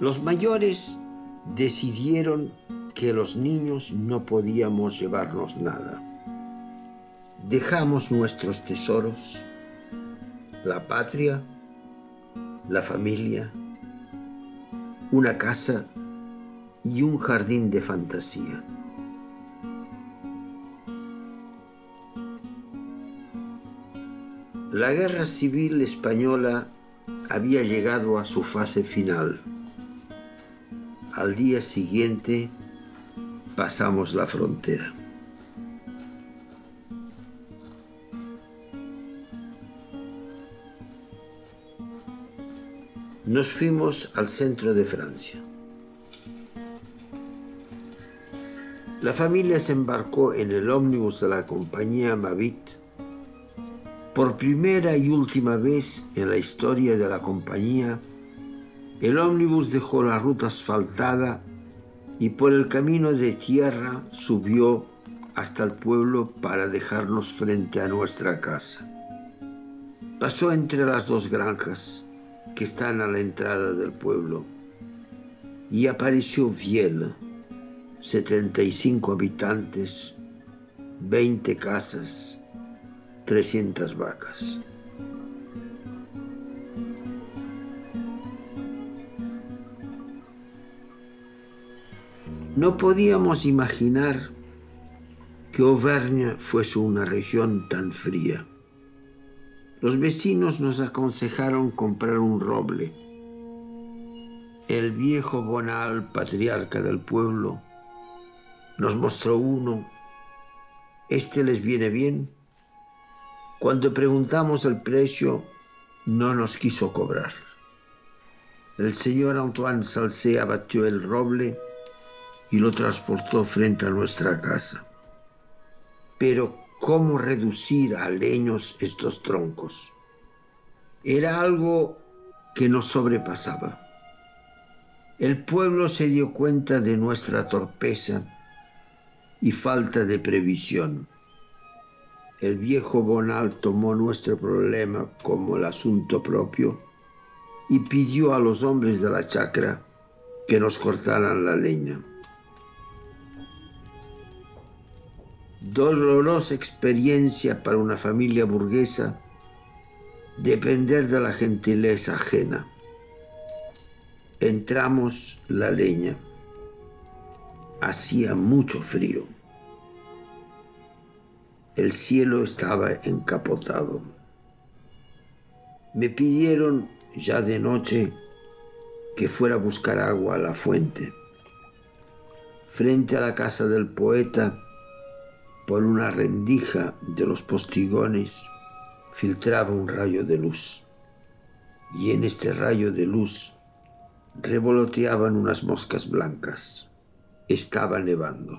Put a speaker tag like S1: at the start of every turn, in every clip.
S1: Los mayores decidieron que los niños no podíamos llevarnos nada. Dejamos nuestros tesoros, la patria, la familia, una casa y un jardín de fantasía. La guerra civil española había llegado a su fase final. Al día siguiente pasamos la frontera. Nos fuimos al centro de Francia. La familia se embarcó en el ómnibus de la compañía Mavit por primera y última vez en la historia de la compañía, el ómnibus dejó la ruta asfaltada y por el camino de tierra subió hasta el pueblo para dejarnos frente a nuestra casa. Pasó entre las dos granjas que están a la entrada del pueblo y apareció Viel, 75 habitantes, 20 casas, 300 vacas. No podíamos imaginar que Auvergne fuese una región tan fría. Los vecinos nos aconsejaron comprar un roble. El viejo Bonal, patriarca del pueblo, nos mostró uno. ¿Este les viene bien? Cuando preguntamos el precio, no nos quiso cobrar. El señor Antoine Salcé abatió el roble y lo transportó frente a nuestra casa. Pero, ¿cómo reducir a leños estos troncos? Era algo que nos sobrepasaba. El pueblo se dio cuenta de nuestra torpeza y falta de previsión el viejo Bonal tomó nuestro problema como el asunto propio y pidió a los hombres de la chacra que nos cortaran la leña. Dolorosa experiencia para una familia burguesa depender de la gentileza ajena. Entramos la leña. Hacía mucho frío. El cielo estaba encapotado. Me pidieron ya de noche que fuera a buscar agua a la fuente. Frente a la casa del poeta, por una rendija de los postigones, filtraba un rayo de luz. Y en este rayo de luz revoloteaban unas moscas blancas. Estaba nevando.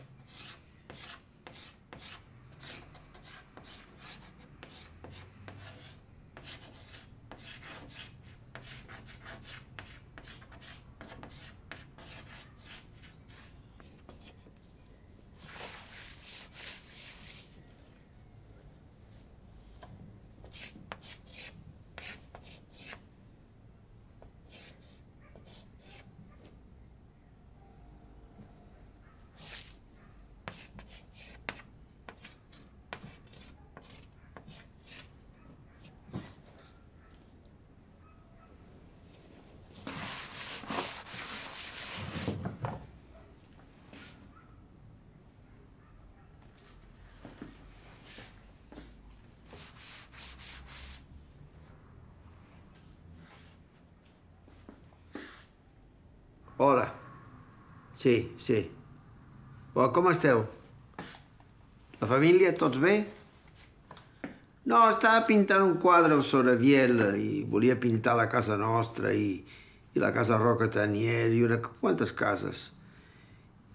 S1: Hola. Sí, sí. Oh, com esteu? La família, tots bé? No, estava pintant un quadre sobre Viela i volia pintar la casa nostra i, i la casa Roca Tanier i una quantes cases.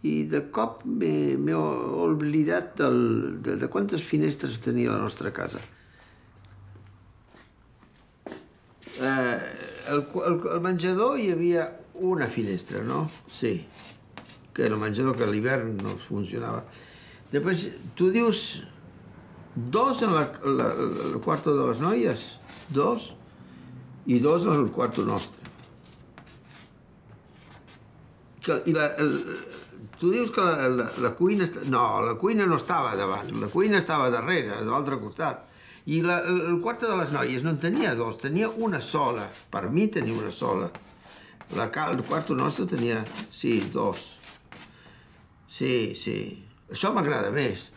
S1: I de cop m'he oblidat del, de, de quantes finestres tenia la nostra casa. Eh, el, el, el menjador hi havia una finestra, no? Sí. Que el menjador que a l'hivern no funcionava. Després, tu dius dos en la, la, el quarto de les noies, dos, i dos en el quarto nostre. Que, I la, el, tu dius que la, la, la cuina... No, la cuina no estava davant, la cuina estava darrere, de l'altre costat. I la, el quarto de les noies no en tenia dos, tenia una sola. Per mi tenia una sola. La, el quarto nostre tenia, sí, dos. Sí, sí. Això m'agrada més.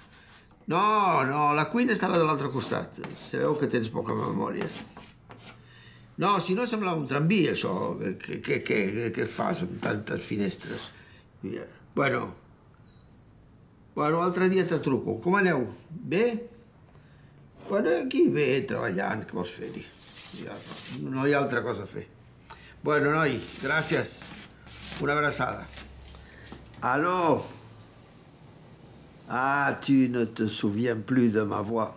S1: No, no, la cuina estava de l'altre costat. Sabeu que tens poca memòria. No, si no semblava un tramvia, això. Què, què, què, què fas amb tantes finestres? Bueno, bueno, altre dia te truco. Com aneu? Bé? Bueno, aquí bé, treballant, què vols fer-hi? No hi ha altra cosa a fer. Bueno, noi, gràcies. Una abraçada. Aló? Ah, tu ne te souviens plus de ma voix.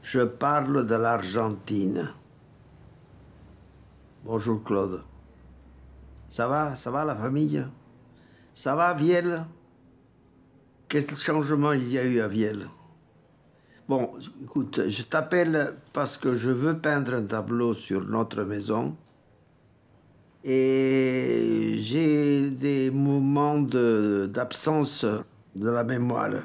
S1: Je parle de l'Argentine. Bonjour Claude. Ça va, ça va la famille? Ça va Vielle Quel changement il y a eu à Vielle Bon, écoute, je t'appelle parce que je veux peindre un tableau sur notre maison et j'ai des moments d'absence de, la mémoire.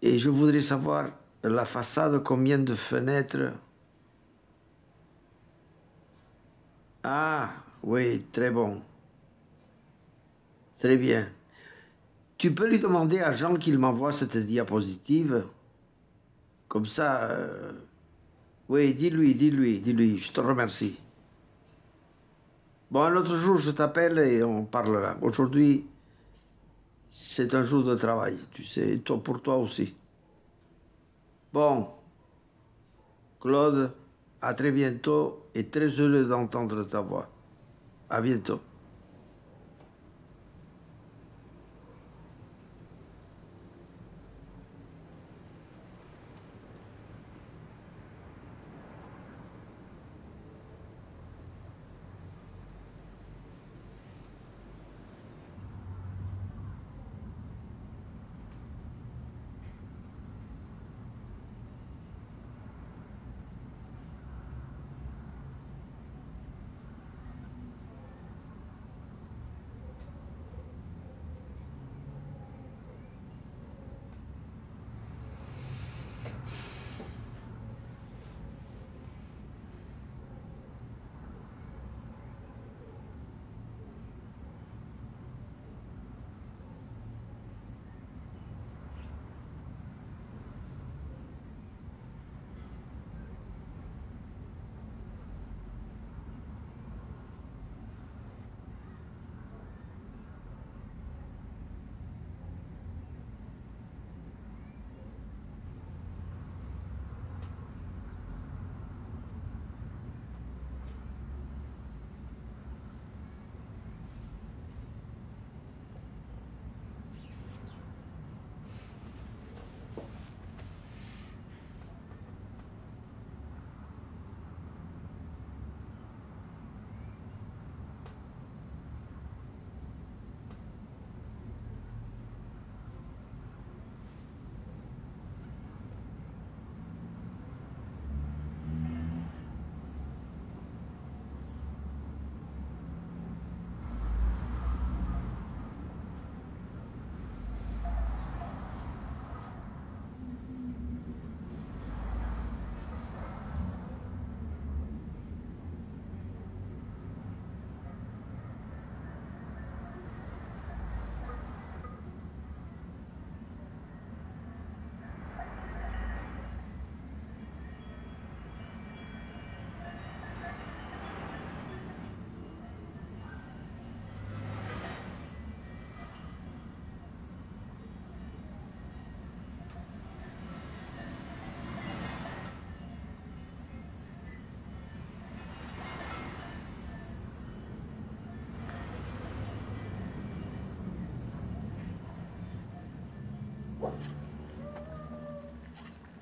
S1: Et je voudrais savoir la façade, combien de fenêtres Ah, oui, très bon. Très bien. Tu peux lui demander à Jean qu'il m'envoie cette diapositive? Comme ça... Euh... Oui, dis-lui, dis-lui, dis-lui, je te remercie. Bon, un autre jour, je t'appelle et on parlera. Aujourd'hui, c'est un jour de travail, tu sais, toi, pour toi aussi. Bon, Claude, à très bientôt et très heureux d'entendre ta voix. À bientôt.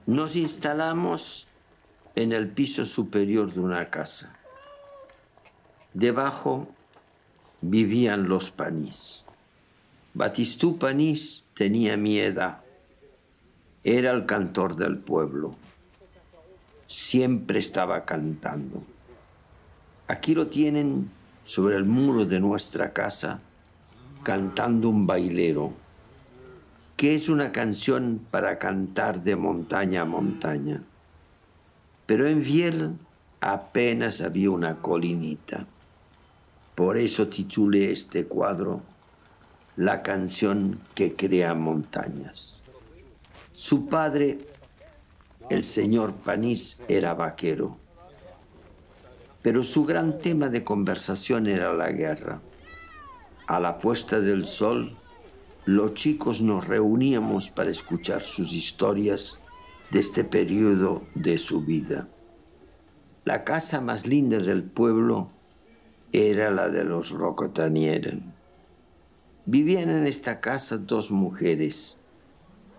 S1: Nos instalamos en el piso superior de una casa. Debajo vivían los Panís. Batistú Panís tenía miedo. Era el cantor del pueblo. Siempre estaba cantando. Aquí lo tienen sobre el muro de nuestra casa, cantando un bailero, que es una canción para cantar de montaña a montaña. Pero en Viel apenas había una colinita. Por eso titulé este cuadro La canción que crea montañas. Su padre, el señor Panís, era vaquero, pero su gran tema de conversación era la guerra. A la puesta del sol, los chicos nos reuníamos para escuchar sus historias de este periodo de su vida. La casa más linda del pueblo era la de los Rocotanier. Vivían en esta casa dos mujeres,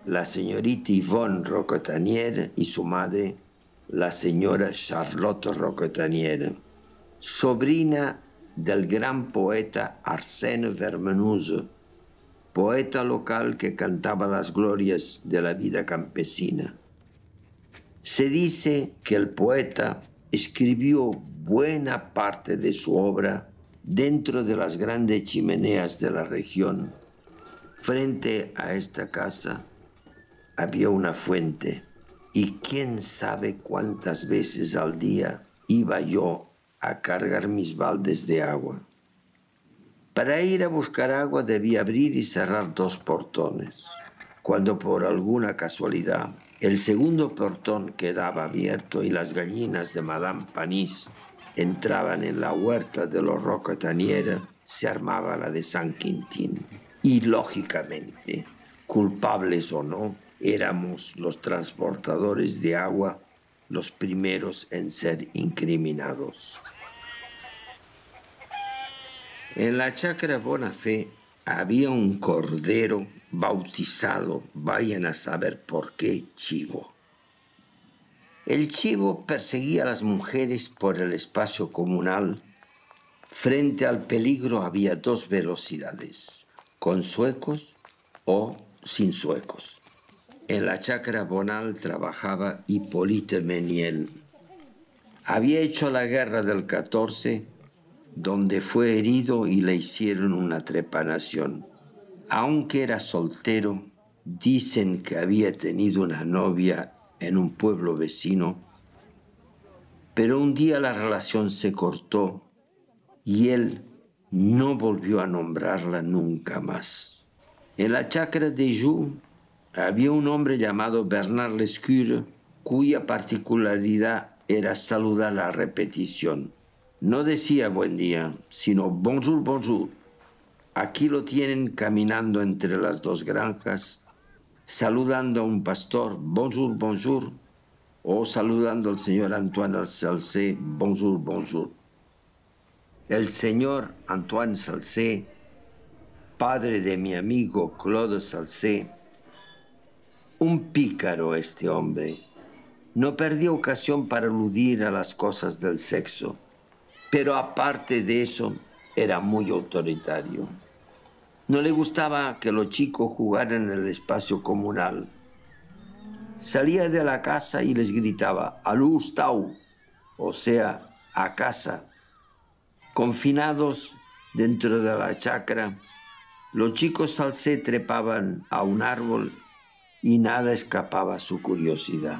S1: la señorita Yvonne Rocotanier y su madre, la señora Charlotte Rocotanier, sobrina del gran poeta Arsène Vermenouze, poeta local que cantaba las glorias de la vida campesina. Se dice que el poeta escribió buena parte de su obra dentro de las grandes chimeneas de la región. Frente a esta casa había una fuente y quién sabe cuántas veces al día iba yo a cargar mis baldes de agua. Para ir a buscar agua debía abrir y cerrar dos portones. Cuando por alguna casualidad el segundo portón quedaba abierto y las gallinas de Madame Panís entraban en la huerta de los Rocataniera, se armaba la de San Quintín. Y lógicamente, culpables o no, éramos los transportadores de agua los primeros en ser incriminados. En la chacra Bonafé había un cordero bautizado, vayan a saber por qué, chivo. El chivo perseguía a las mujeres por el espacio comunal. Frente al peligro había dos velocidades, con suecos o sin suecos. En la chacra bonal trabajaba Hipólite Meniel. Había hecho la guerra del 14, donde fue herido y le hicieron una trepanación aunque era soltero, dicen que había tenido una novia en un pueblo vecino, pero un día la relación se cortó y él no volvió a nombrarla nunca más. En la chacra de Joux había un hombre llamado Bernard Lescure cuya particularidad era saludar a repetición. No decía buen día, sino bonjour, bonjour Aquí lo tienen caminando entre las dos granjas, saludando a un pastor, bonjour, bonjour, o saludando al señor Antoine Salcé, bonjour, bonjour. El señor Antoine Salcé, padre de mi amigo Claude Salcé, un pícaro este hombre, no perdió ocasión para aludir a las cosas del sexo, pero aparte de eso, era muy autoritario. No le gustaba que los chicos jugaran en el espacio comunal. Salía de la casa y les gritaba, tau, o sea, a casa. Confinados dentro de la chacra, los chicos salsé trepaban a un árbol y nada escapaba a su curiosidad.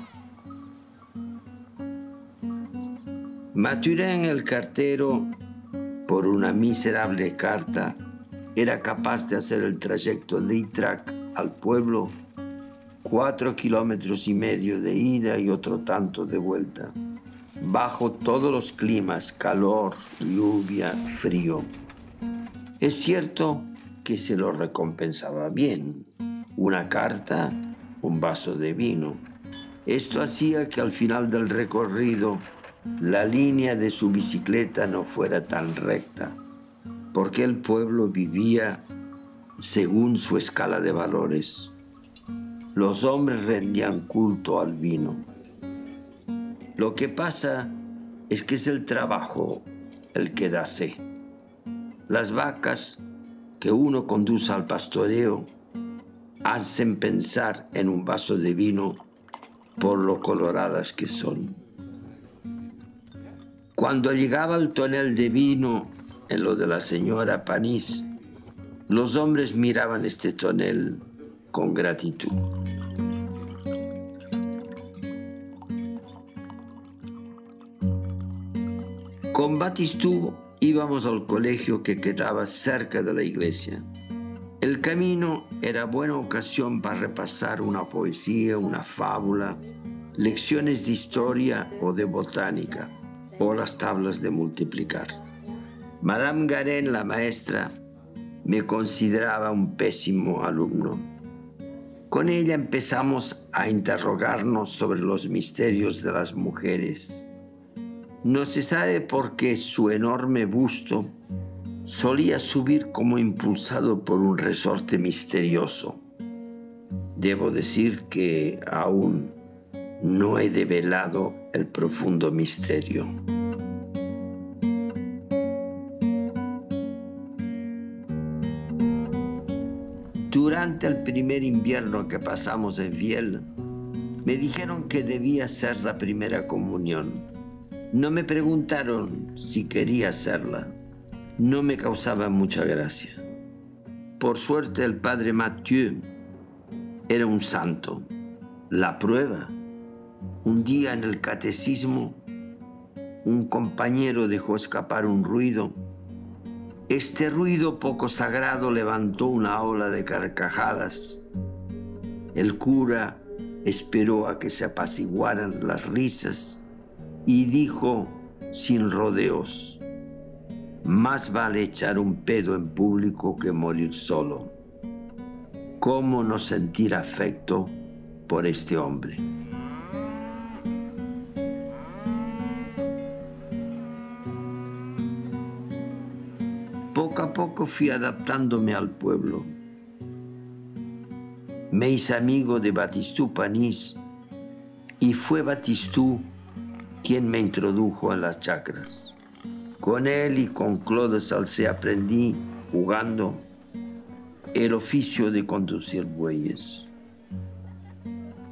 S1: En el cartero, por una miserable carta, era capaz de hacer el trayecto de Itrac al pueblo, cuatro kilómetros y medio de ida y otro tanto de vuelta, bajo todos los climas, calor, lluvia, frío. Es cierto que se lo recompensaba bien, una carta, un vaso de vino. Esto hacía que al final del recorrido la línea de su bicicleta no fuera tan recta porque el pueblo vivía según su escala de valores. los hombres rendían culto al vino. Lo que pasa es que es el trabajo el que da sed. Las vacas que uno conduce al pastoreo hacen pensar en un vaso de vino por lo coloradas que son. Cuando llegaba el tonel de vino en lo de la señora Panís, los hombres miraban este tonel con gratitud. Con Batistú íbamos al colegio que quedaba cerca de la iglesia. El camino era buena ocasión para repasar una poesía, una fábula, lecciones de historia o de botánica, o las tablas de multiplicar. Madame Garen, la maestra, me consideraba un pésimo alumno. Con ella empezamos a interrogarnos sobre los misterios de las mujeres. No se sabe por qué su enorme busto solía subir como impulsado por un resorte misterioso. Debo decir que aún no he develado el profundo misterio. Durante el primer invierno que pasamos en Viel, me dijeron que debía ser la primera comunión. No me preguntaron si quería hacerla. No me causaba mucha gracia. Por suerte el padre Mathieu era un santo. La prueba un día en el catecismo, un compañero dejó escapar un ruido. Este ruido poco sagrado levantó una ola de carcajadas. El cura esperó a que se apaciguaran las risas y dijo sin rodeos, más vale echar un pedo en público que morir solo. ¿Cómo no sentir afecto por este hombre? Poco a fui adaptándome al pueblo. Me hice amigo de Batistú Panís y fue Batistú quien me introdujo en las chacras. Con él y con Claude Salcé aprendí, jugando, el oficio de conducir bueyes.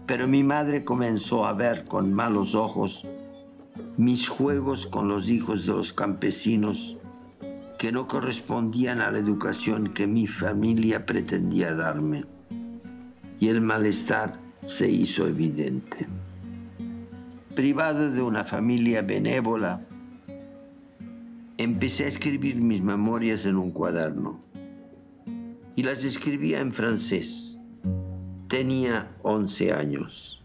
S1: Pero mi madre comenzó a ver con malos ojos mis juegos con los hijos de los campesinos que no correspondían a la educación que mi familia pretendía darme. Y el malestar se hizo evidente. Privado de una familia benévola, empecé a escribir mis memorias en un cuaderno. Y las escribía en francés. Tenía 11 años.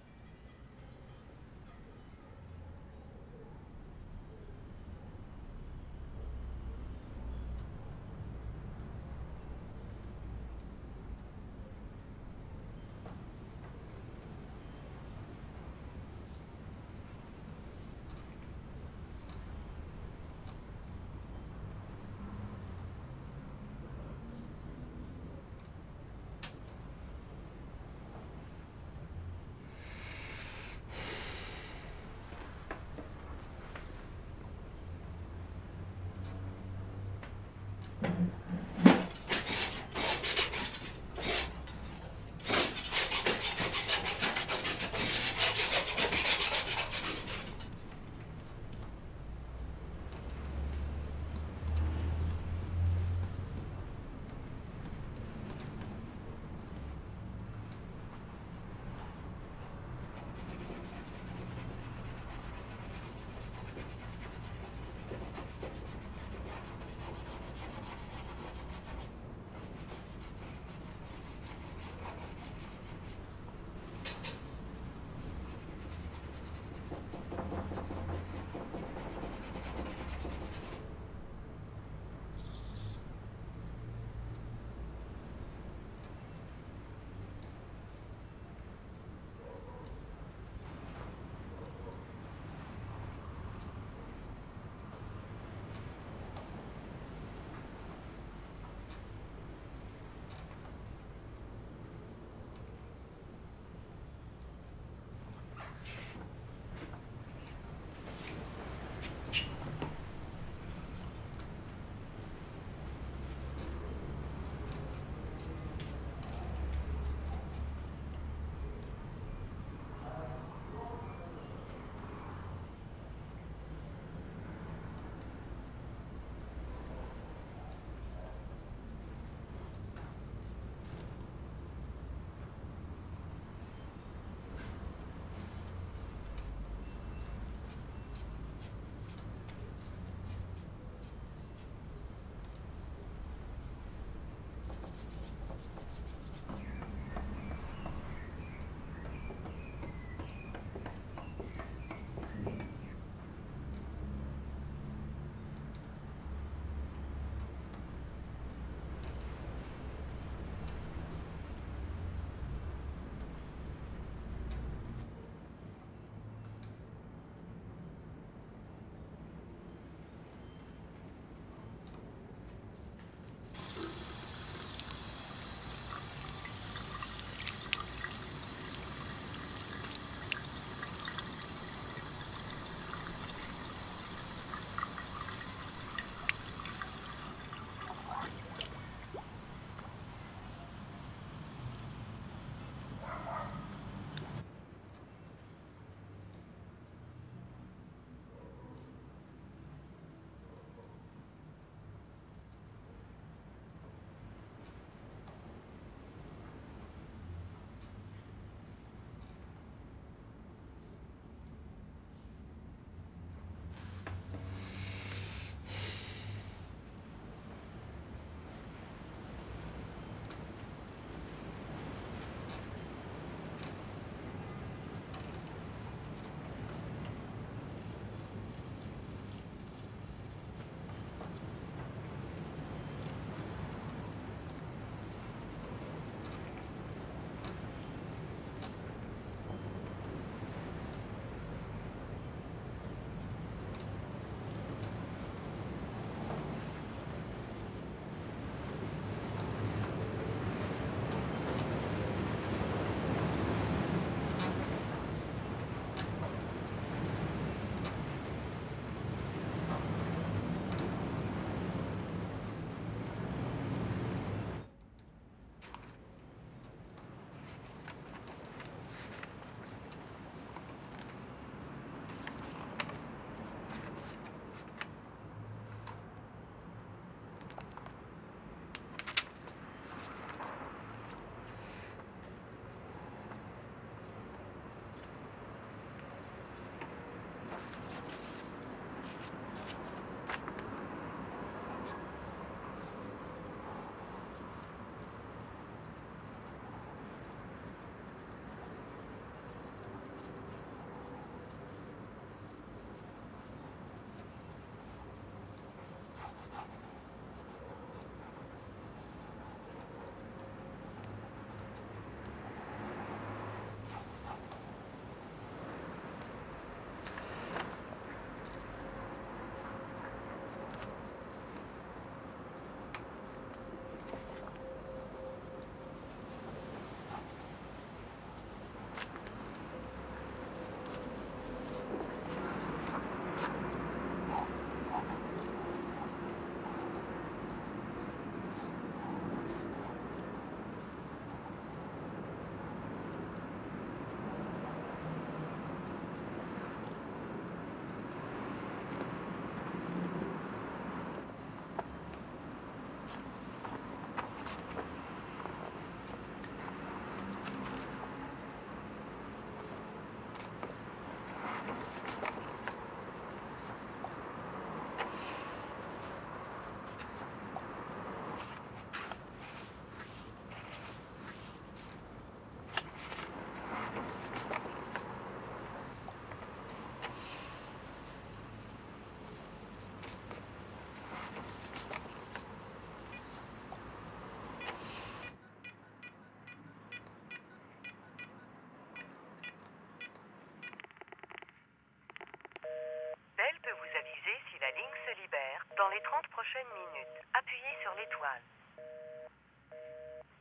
S1: les 30 prochaines minutes.
S2: Appuyez sur l'étoile.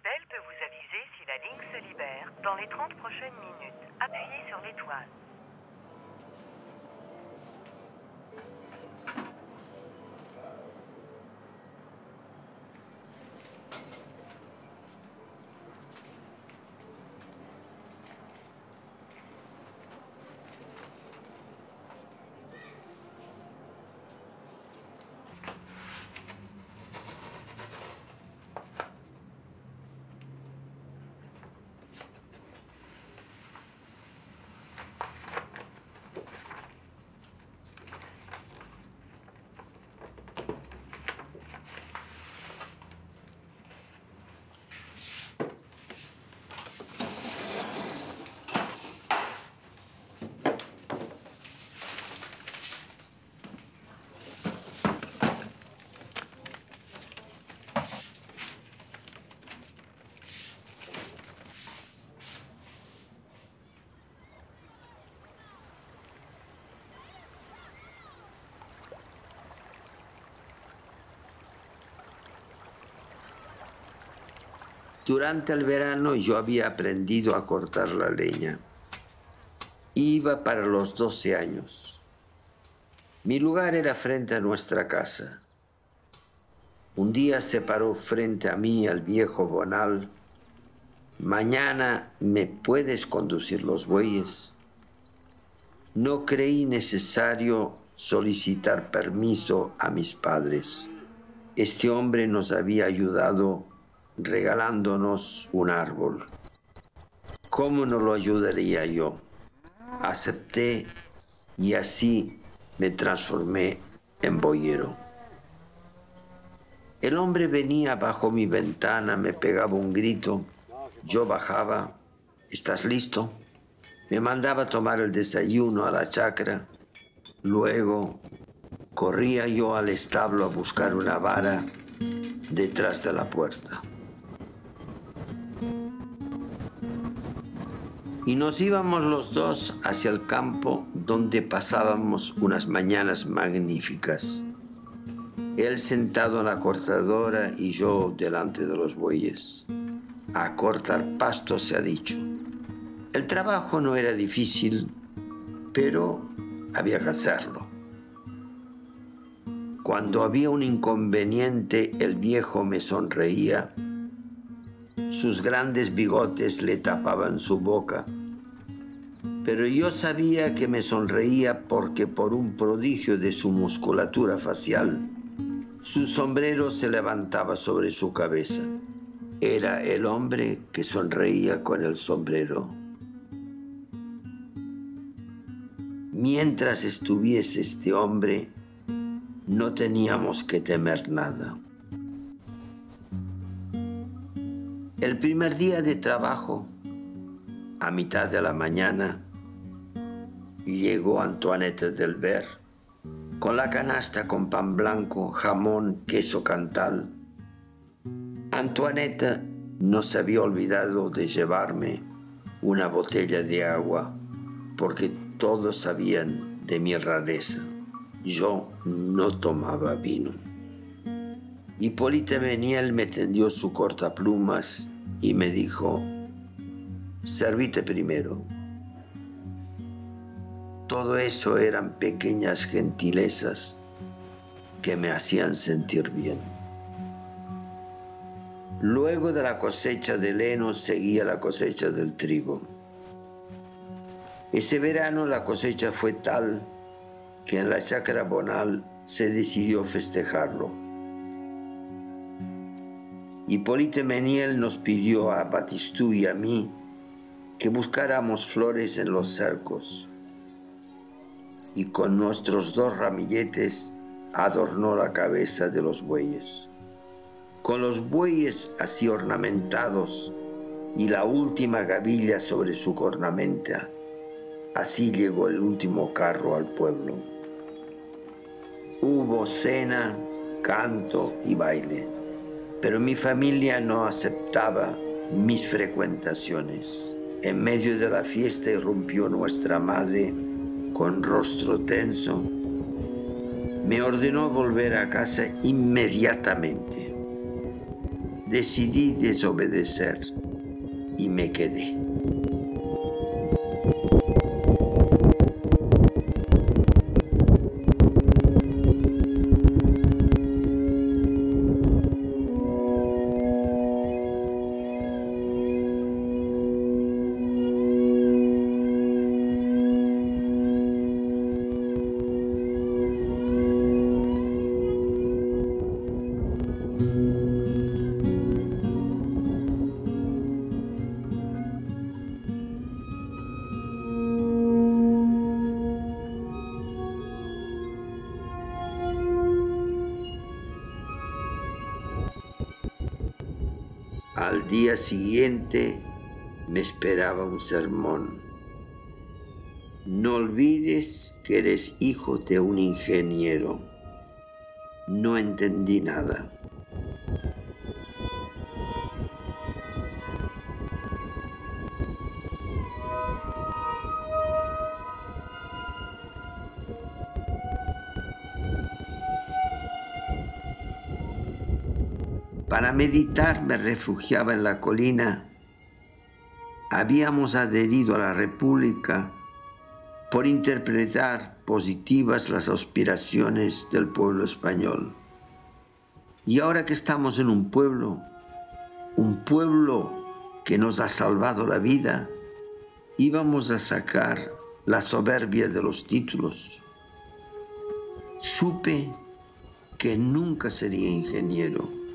S2: Bell peut vous aviser si la ligne se libère dans les 30 prochaines minutes. Appuyez sur l'étoile.
S1: Durante el verano yo había aprendido a cortar la leña. Iba para los 12 años. Mi lugar era frente a nuestra casa. Un día se paró frente a mí el viejo Bonal. Mañana me puedes conducir los bueyes. No creí necesario solicitar permiso a mis padres. Este hombre nos había ayudado regalándonos un árbol. ¿Cómo no lo ayudaría yo? Acepté y así me transformé en boyero. El hombre venía bajo mi ventana, me pegaba un grito, yo bajaba, ¿estás listo? Me mandaba tomar el desayuno a la chacra, luego corría yo al establo a buscar una vara detrás de la puerta. Y nos íbamos los dos hacia el campo donde pasábamos unas mañanas magníficas. Él sentado en la cortadora y yo delante de los bueyes. A cortar pasto se ha dicho. El trabajo no era difícil, pero había que hacerlo. Cuando había un inconveniente, el viejo me sonreía sus grandes bigotes le tapaban su boca. Pero yo sabía que me sonreía porque por un prodigio de su musculatura facial, su sombrero se levantaba sobre su cabeza. Era el hombre que sonreía con el sombrero. Mientras estuviese este hombre, no teníamos que temer nada. El primer día de trabajo, a mitad de la mañana, llegó Antoinette Delbert con la canasta con pan blanco, jamón, queso cantal. Antoinette no se había olvidado de llevarme una botella de agua porque todos sabían de mi rareza. Yo no tomaba vino. Hipólita Meniel me tendió su cortaplumas y me dijo, servite primero. Todo eso eran pequeñas gentilezas que me hacían sentir bien. Luego de la cosecha del heno seguía la cosecha del trigo. Ese verano la cosecha fue tal que en la chacra bonal se decidió festejarlo. Hipólite Meniel nos pidió a Batistú y a mí que buscáramos flores en los cercos y con nuestros dos ramilletes adornó la cabeza de los bueyes. Con los bueyes así ornamentados y la última gavilla sobre su cornamenta, así llegó el último carro al pueblo. Hubo cena, canto y baile pero mi familia no aceptaba mis frecuentaciones. En medio de la fiesta irrumpió nuestra madre con rostro tenso. Me ordenó volver a casa inmediatamente. decidí desobedecer y me quedé. Siguiente me esperaba un sermón. No olvides que eres hijo de un ingeniero. No entendí nada. Meditar me refugiaba en la colina. Habíamos adherido a la República por interpretar positivas las aspiraciones del pueblo español. Y ahora que estamos en un pueblo, un pueblo que nos ha salvado la vida, íbamos a sacar la soberbia de los títulos. Supe que nunca sería ingeniero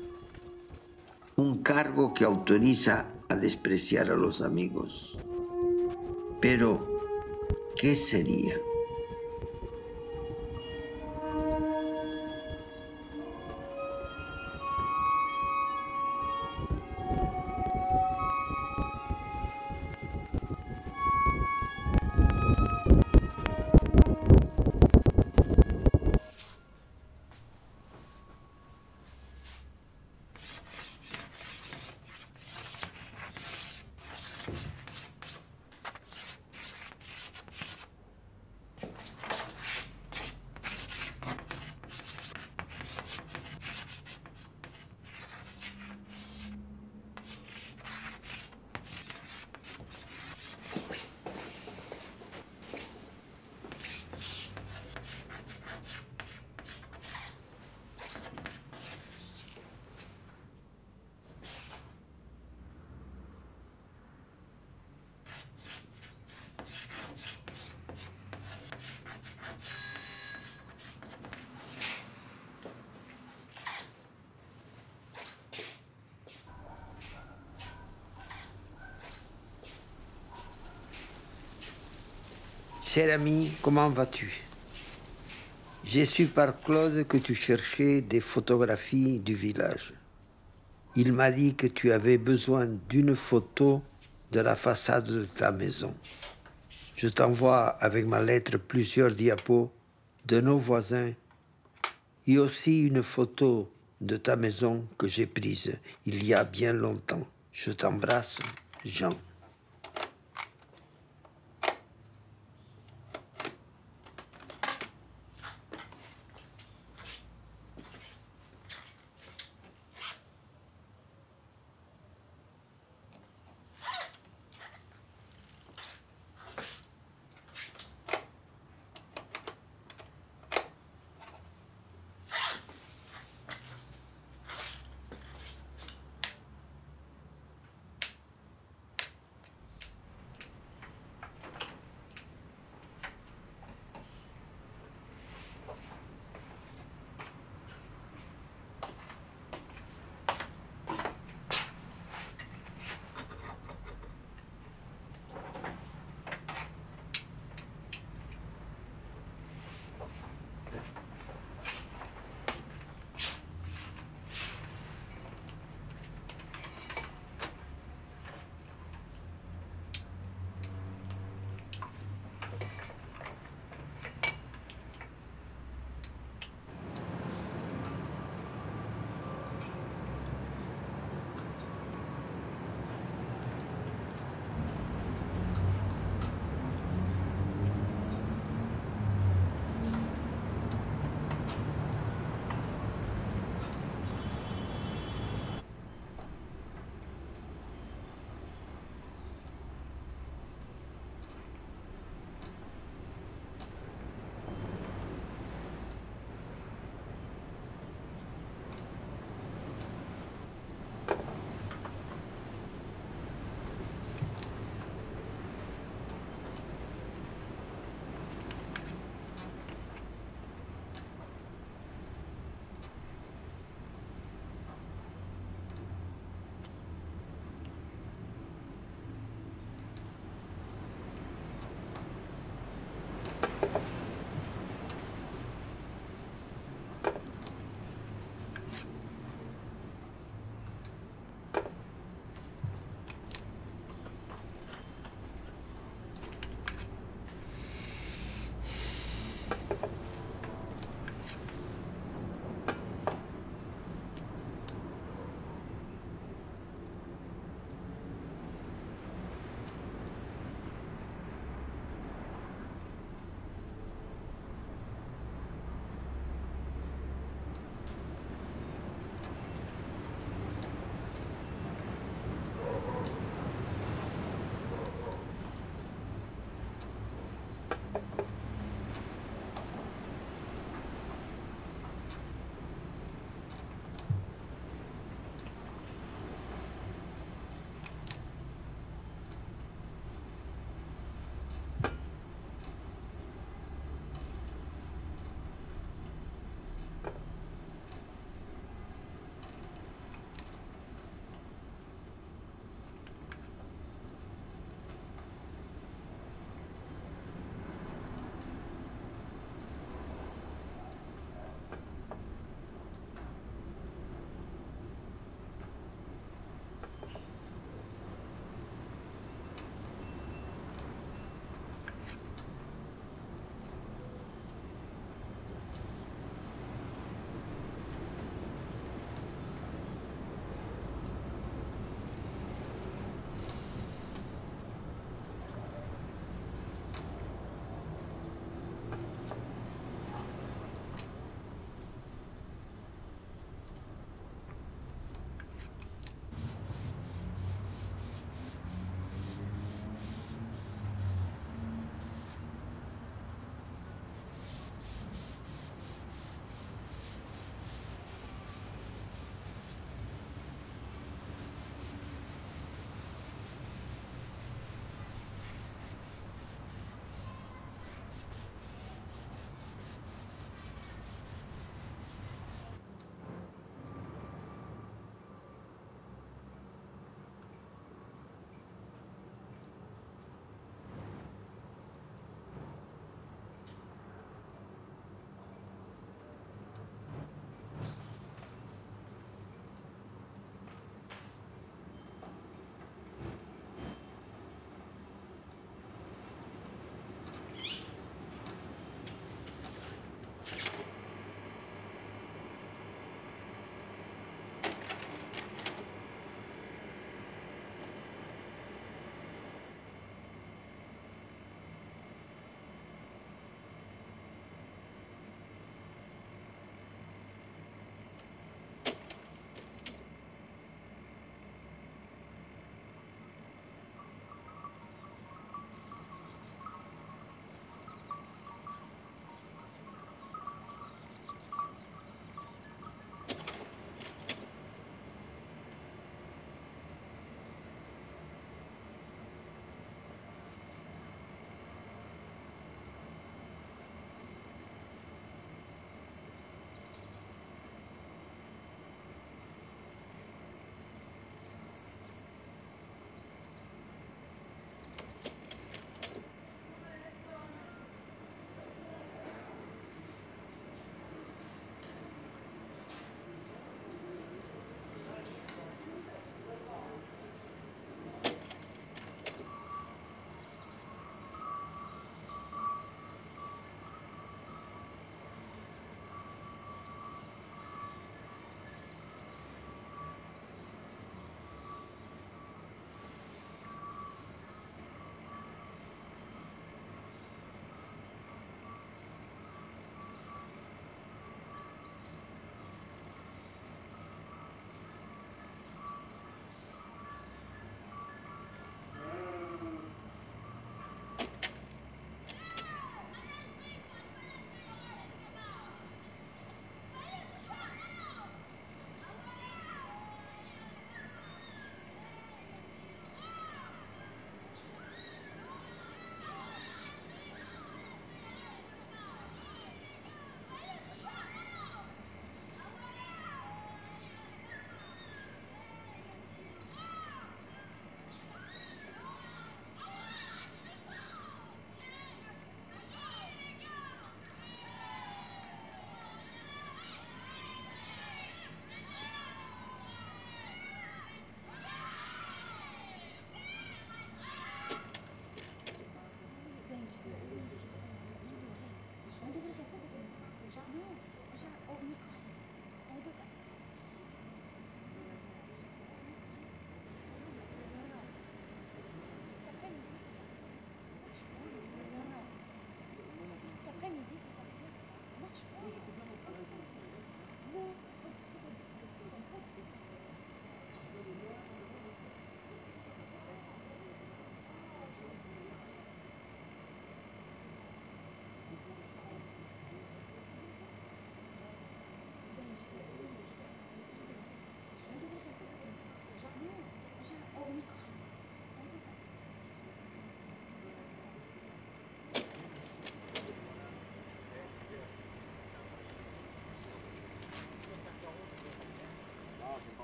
S1: un cargo que autoriza a despreciar a los amigos. Pero, ¿qué sería? Cher ami, comment vas-tu? J'ai su par Claude que tu cherchais des photographies du village. Il m'a dit que tu avais besoin d'une photo de la façade de ta maison. Je t'envoie avec ma lettre plusieurs diapos de nos voisins et aussi une photo de ta maison que j'ai prise il y a bien longtemps. Je t'embrasse, Jean.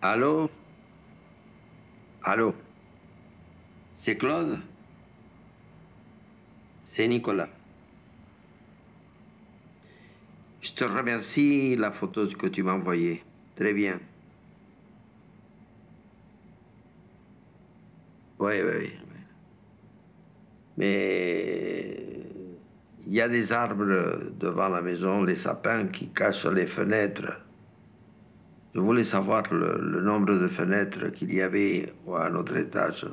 S1: Allô? Allô? C'est Claude? C'est Nicolas. Je te remercie la photo que tu m'as envoyée. Très bien. Oui, oui, oui. Mais il y a des arbres devant la maison, les sapins qui cachent les fenêtres. Je voulais savoir le, nombre de fenêtres qu'il y avait à notre étage.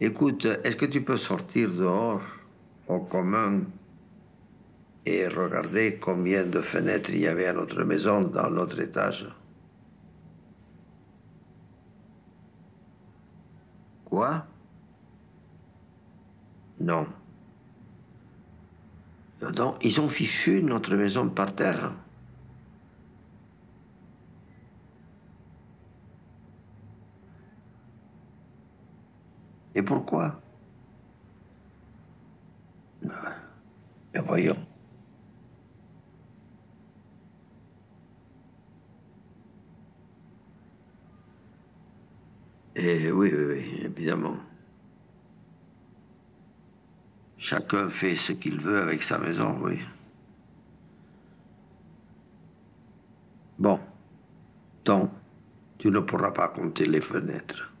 S1: Écoute, est-ce que tu peux sortir dehors, au commun, et regarder combien de fenêtres il y avait à notre maison dans notre étage? Quoi? Non. Donc, ils ont fichu notre maison par terre. Et pourquoi? Mais voyons. Et oui, oui, oui, évidemment. Chacun fait ce qu'il veut avec sa maison, oui. Bon, donc, tu ne pourras pas compter les fenêtres.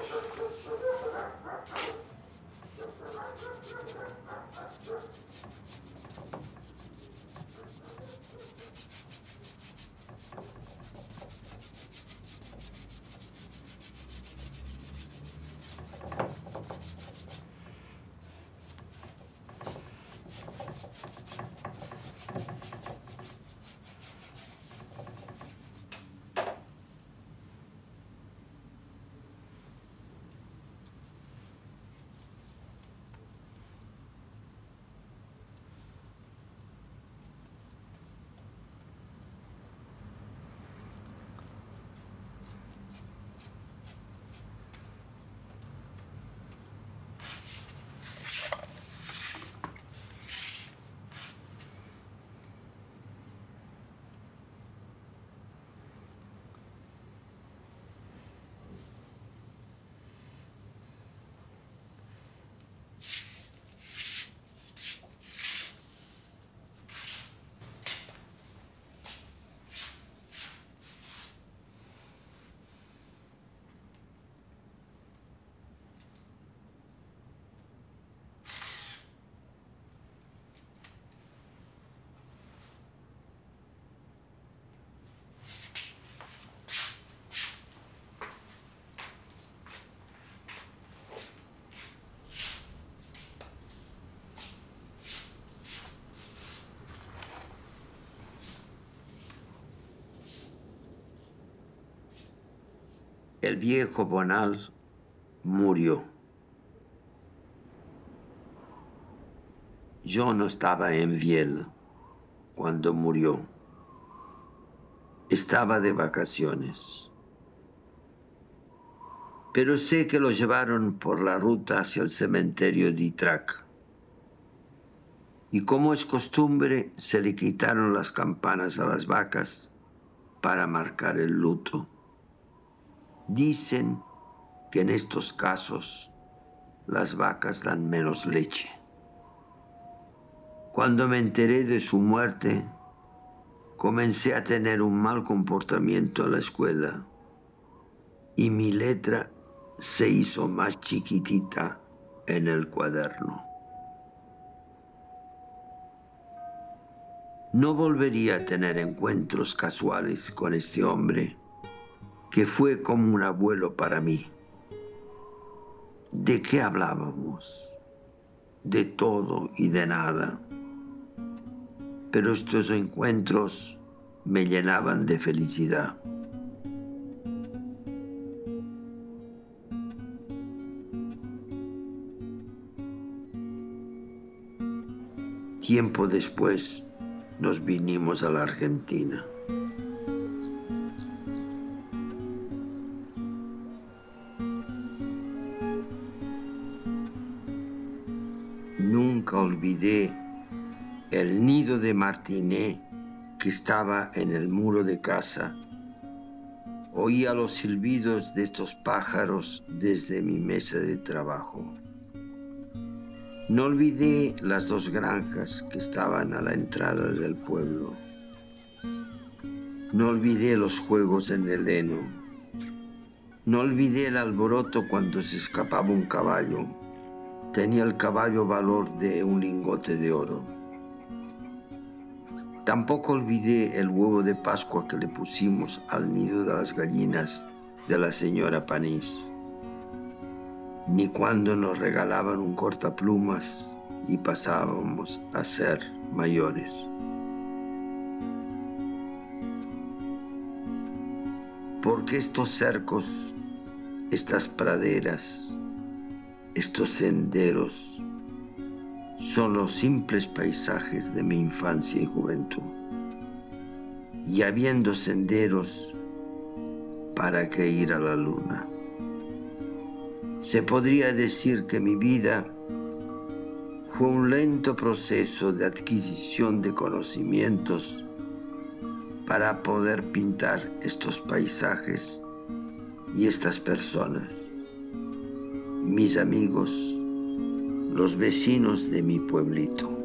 S1: Thank you. El viejo Bonal murió. Yo no estaba en Viel cuando murió. Estaba de vacaciones. Pero sé que lo llevaron por la ruta hacia el cementerio de Itrac. Y como es costumbre, se le quitaron las campanas a las vacas para marcar el luto. Dicen que en estos casos las vacas dan menos leche. Cuando me enteré de su muerte, comencé a tener un mal comportamiento en la escuela y mi letra se hizo más chiquitita en el cuaderno. No volvería a tener encuentros casuales con este hombre que fue como un abuelo para mí. ¿De qué hablábamos? De todo y de nada. Pero estos encuentros me llenaban de felicidad. Tiempo después nos vinimos a la Argentina. Olvidé el nido de Martinet que estaba en el muro de casa. Oía los silbidos de estos pájaros desde mi mesa de trabajo. No olvidé las dos granjas que estaban a la entrada del pueblo. No olvidé los juegos en el heno. No olvidé el alboroto cuando se escapaba un caballo tenía el caballo valor de un lingote de oro. Tampoco olvidé el huevo de Pascua que le pusimos al nido de las gallinas de la señora Panís, ni cuando nos regalaban un cortaplumas y pasábamos a ser mayores. Porque estos cercos, estas praderas, estos senderos son los simples paisajes de mi infancia y juventud. Y habiendo senderos, ¿para qué ir a la luna? Se podría decir que mi vida fue un lento proceso de adquisición de conocimientos para poder pintar estos paisajes y estas personas mis amigos, los vecinos de mi pueblito.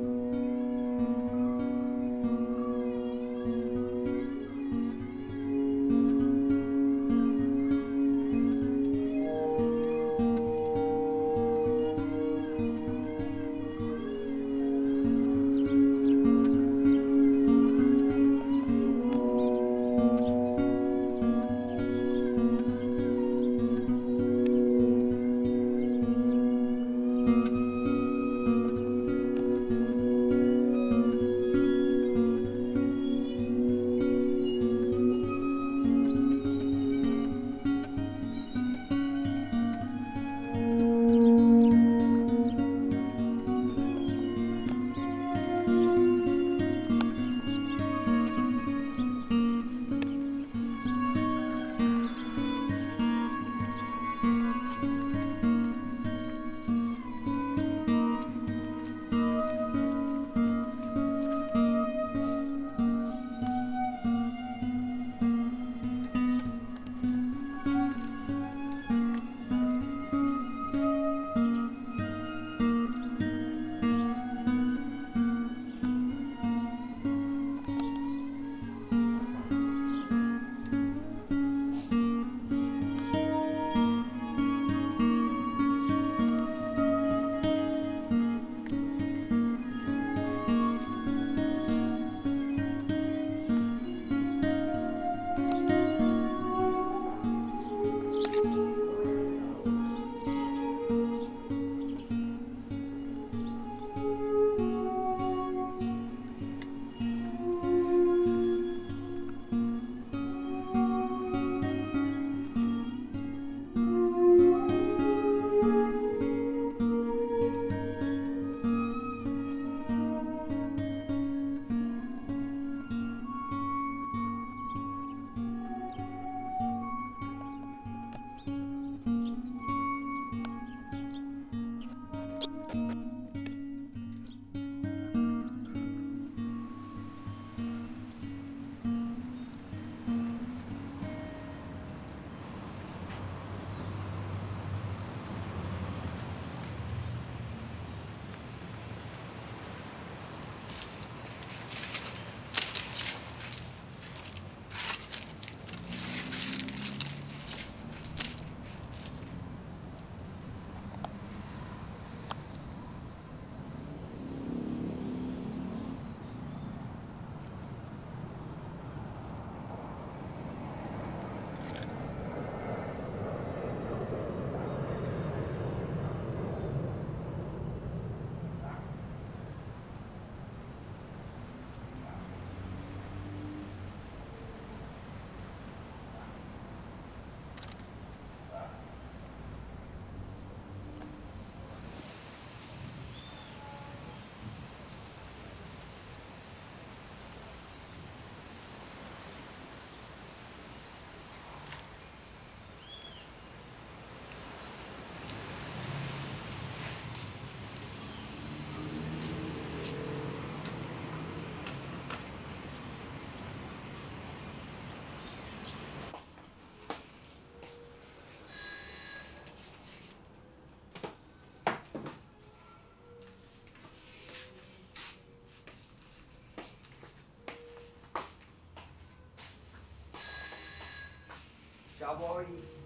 S1: Xà 一